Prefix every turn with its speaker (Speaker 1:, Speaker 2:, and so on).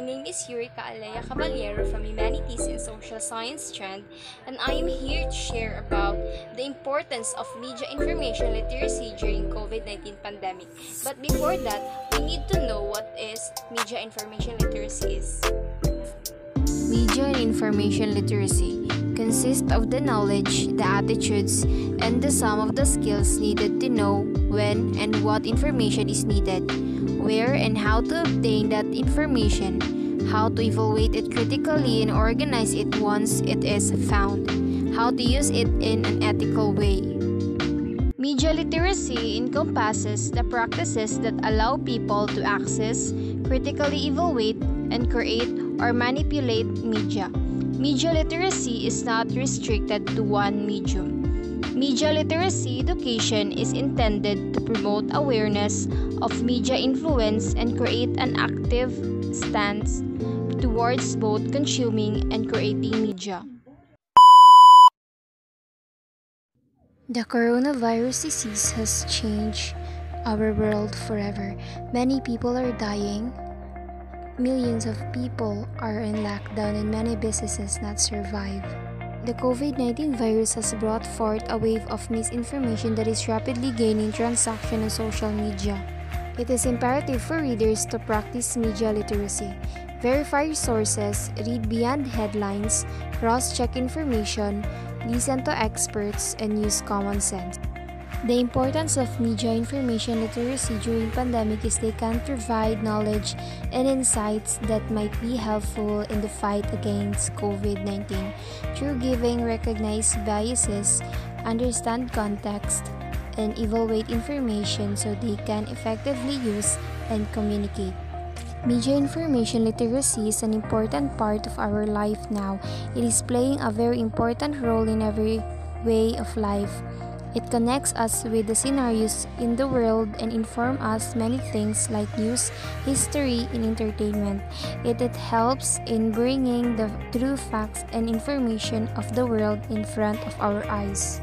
Speaker 1: name is Eureka Alea Caballero from Humanities and Social Science Strand, and I am here to share about the importance of media information literacy during COVID-19 pandemic. But before that, we need to know what is media information literacy is.
Speaker 2: Information literacy consists of the knowledge, the attitudes, and the sum of the skills needed to know when and what information is needed, where and how to obtain that information, how to evaluate it critically and organize it once it is found, how to use it in an ethical way. Media literacy encompasses the practices that allow people to access, critically evaluate, and create or manipulate media. Media literacy is not restricted to one medium. Media literacy education is intended to promote awareness of media influence and create an active stance towards both consuming and creating media. The coronavirus disease has changed our world forever. Many people are dying. Millions of people are in lockdown and many businesses not survive. The COVID-19 virus has brought forth a wave of misinformation that is rapidly gaining traction on social media. It is imperative for readers to practice media literacy. Verify sources, read beyond headlines, cross-check information, listen to experts, and use common sense. The importance of media information literacy during pandemic is they can provide knowledge and insights that might be helpful in the fight against COVID-19 through giving recognized biases, understand context, and evaluate information so they can effectively use and communicate. Media information literacy is an important part of our life now. It is playing a very important role in every way of life. It connects us with the scenarios in the world and inform us many things like news, history, and entertainment. It, it helps in bringing the true facts and information of the world in front of our eyes.